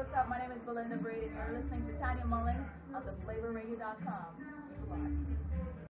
what's up? My name is Belinda Brady, and you're listening to Tanya Mullins on theflavorradio.com.